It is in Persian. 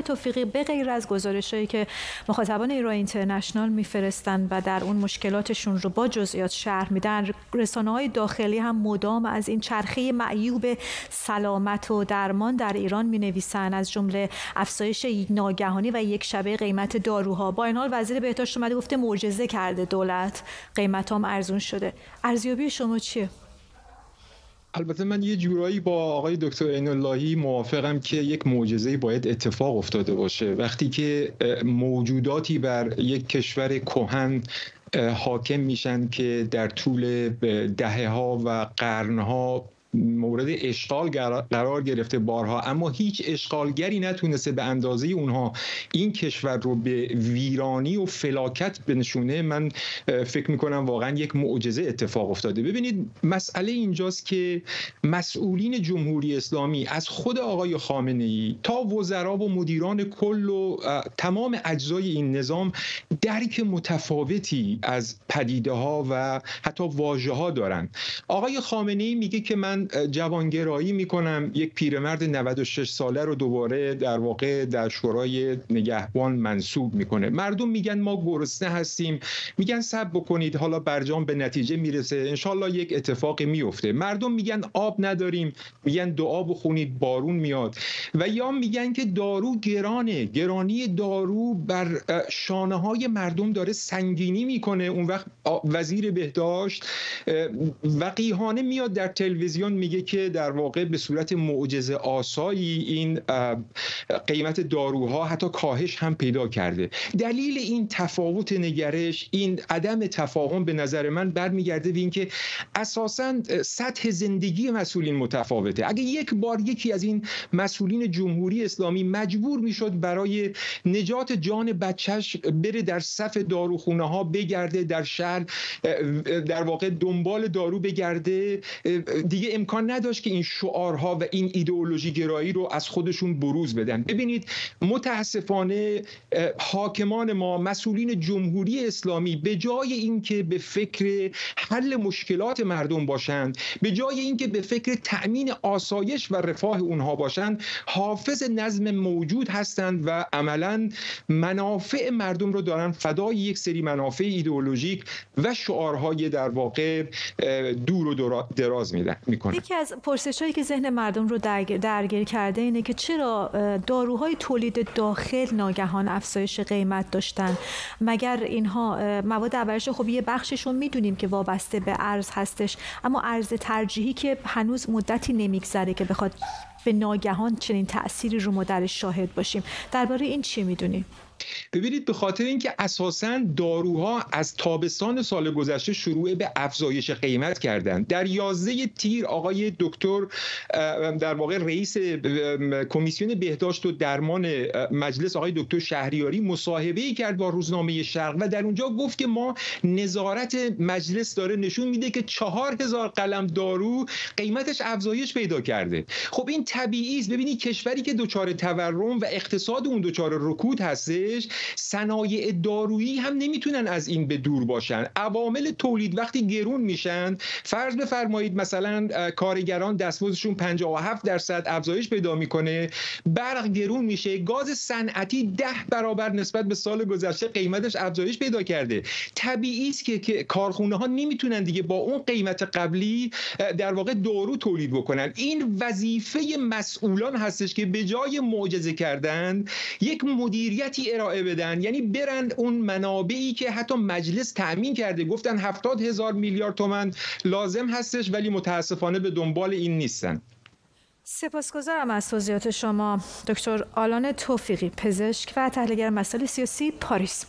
توفیقی به غیر از گزارش هایی که مخاطبان ایران اینترنشنال میفرستند و در اون مشکلاتشون رو با جزئیات شرح میدن رسانه های داخلی هم مدام از این چرخه معیوب سلامت و درمان در ایران می نویسن از جمله افزایش ناگهانی و یک شبه قیمت داروها. با این حال وزیر بهداشت اومده گفته معجزه کرده دولت. قیمت هم ارزون شده. ارزیابی شما چیه؟ البته من یه جورایی با آقای دکتر عین اللهی موافقم که یک معجزه باید اتفاق افتاده باشه. وقتی که موجوداتی بر یک کشور کهن حاکم میشن که در طول دهه ها و قرن ها مورد اشغال قرار گرفته بارها اما هیچ اشغالگری نتونسته به اندازه اونها این کشور رو به ویرانی و فلاکت بنشونه. من فکر می‌کنم واقعا یک معجزه اتفاق افتاده. ببینید مسئله اینجاست که مسئولین جمهوری اسلامی از خود آقای خامنه ای تا وزرا و مدیران کل و تمام اجزای این نظام درک متفاوتی از پدیده ها و حتی واژه ها دارن. آقای خامنه ای میگه که من جوانگرایی می‌کنم. یک پیرمرد 96 ساله رو دوباره در واقع در شورای نگهبان منصوب می‌کنه. مردم میگن ما گرسنه هستیم. میگن سب بکنید حالا برجام به نتیجه می‌رسه. انشالله یک اتفاقی میفته مردم میگن آب نداریم. میگن دعا بخونید بارون میاد. و یا میگن که دارو گرانه. گرانی دارو بر شانه های مردم داره سنگینی می‌کنه. اون وقت وزیر بهداشت وقیهانه میاد در تلویزیون میگه که در واقع به صورت معجزه آسایی این قیمت داروها حتی کاهش هم پیدا کرده. دلیل این تفاوت نگرش این عدم تفاهم به نظر من برمیگرده به اینکه اساسا سطح زندگی مسئولین متفاوته. اگه یک بار یکی از این مسئولین جمهوری اسلامی مجبور می‌شد برای نجات جان بچهش بره در صف داروخونه ها بگرده در شهر در واقع دنبال دارو بگرده دیگه امکان نداشت که این شعارها و این ایدئولوژی گرایی رو از خودشون بروز بدن. ببینید متاسفانه حاکمان ما مسئولین جمهوری اسلامی به جای اینکه به فکر حل مشکلات مردم باشند به جای اینکه به فکر تأمین آسایش و رفاه اونها باشند حافظ نظم موجود هستند و عملا منافع مردم رو دارن. فدای یک سری منافع ایدئولوژیک و شعارهای در واقع دور و دراز میدن یکی از پرسش هایی که ذهن مردم رو درگیر کرده اینه که چرا داروهای تولید داخل ناگهان افزایش قیمت داشتن؟ مگر اینها مواد اولیش خب یه بخششون می‌دونیم که وابسته به ارز هستش اما ارز ترجیحی که هنوز مدتی نمیگذره که بخواد به ناگهان چنین تأثیری رو ما درش شاهد باشیم. درباره این چی می‌دونیم ببینید به خاطر اینکه اساسا داروها از تابستان سال گذشته شروع به افزایش قیمت کردند در 11 تیر آقای دکتر در واقع رئیس کمیسیون بهداشت و درمان مجلس آقای دکتر شهریاری مصاحبه ای کرد با روزنامه شرق و در اونجا گفت که ما نظارت مجلس داره نشون میده که چهار هزار قلم دارو قیمتش افزایش پیدا کرده. خب این طبیعی است. ببینید کشوری که دچار تورم و اقتصاد اون دچار رکود هسته صنایع دارویی هم نمی‌تونن از این به دور باشن. عوامل تولید وقتی گرون میشن فرض بفرمایید مثلا کارگران دستمزدشون 57 درصد افزایش پیدا می‌کنه برق گرون میشه گاز صنعتی ده برابر نسبت به سال گذشته قیمتش افزایش پیدا کرده. طبیعی است که, که کارخونه ها نمی‌تونن دیگه با اون قیمت قبلی در واقع دارو تولید بکنن. این وظیفه مسئولان هستش که به جای معجزه کردن یک مدیریتی ارائه بدن. یعنی برند اون منابعی که حتی مجلس تأمین کرده. گفتن هفتاد هزار میلیارد تومن لازم هستش ولی متاسفانه به دنبال این نیستن. سپاسگزارم از توضیحات شما. دکتر آلان توفیقی پزشک و تحلیلگر مسائل سیاسی پاریس.